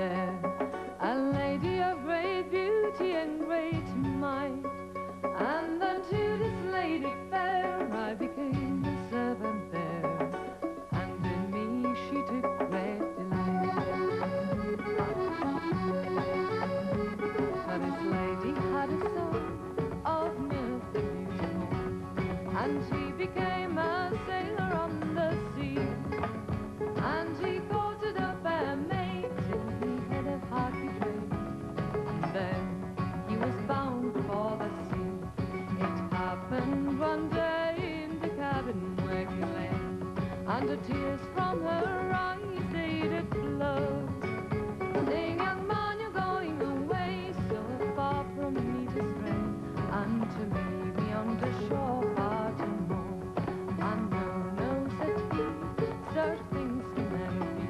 there. tears from her eyes, they did flow. Saying, young man, you're going away so far from me to stray and to me beyond the shore far to more. And no, no such feet, such things can never be.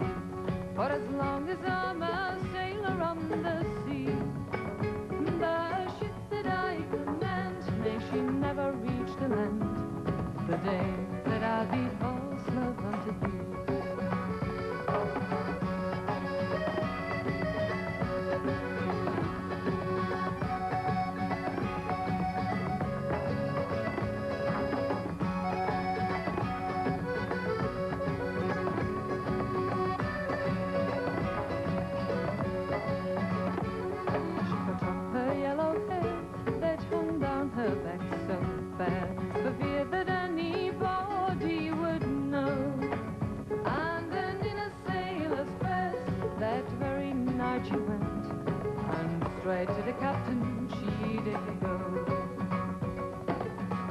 For as long as I'm a sailor on the sea, the ship that I command, may she never reach the land. The day that I'll be born could be. right to the captain, she did go.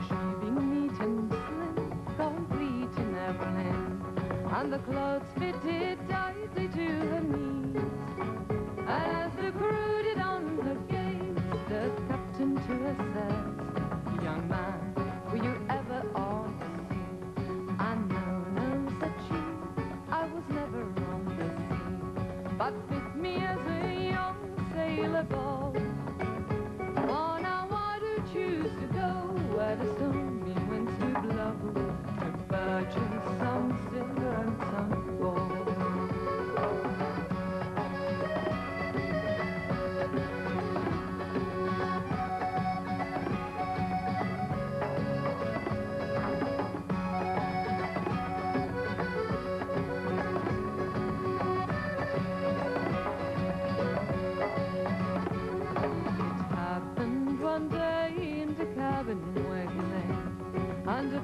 She being neat and slim, complete in every limb, and the clothes fitted tightly to her knees. And as the crew did on the games, the captain to her said, "Young man, were you ever on the sea?" "I know, no," said she, "I was never on the sea, but fit me as a young sailor boy." Under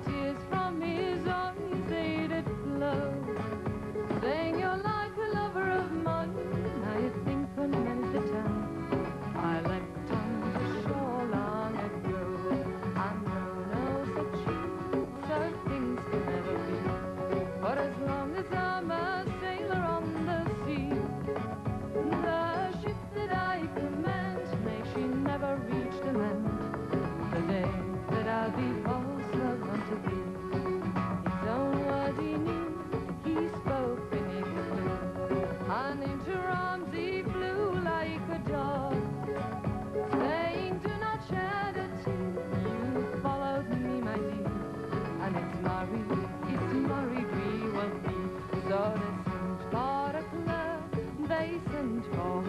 and tall.